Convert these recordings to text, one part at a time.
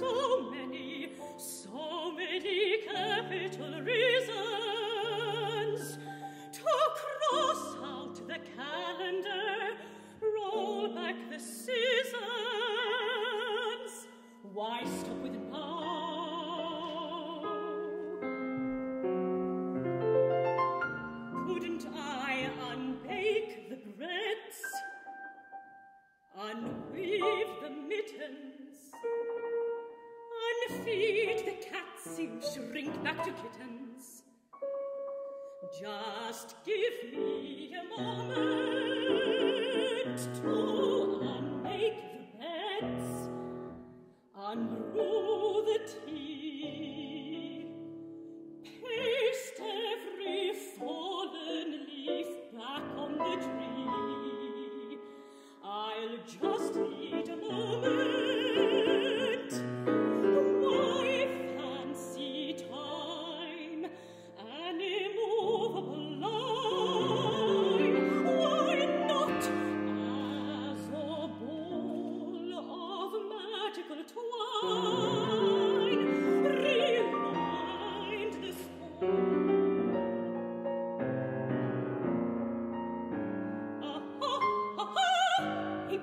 so many, so many capital reasons to cross out the calendar, roll back the seasons. Why stop with now? Couldn't I unbake the breads, unweave the mittens, unfeed the cats who shrink back to kittens? Just give me a moment to unmake the beds, unbrew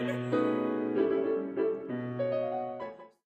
Thank you.